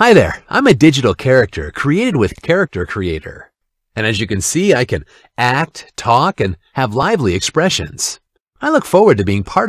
Hi there, I'm a digital character created with Character Creator. And as you can see, I can act, talk, and have lively expressions. I look forward to being part of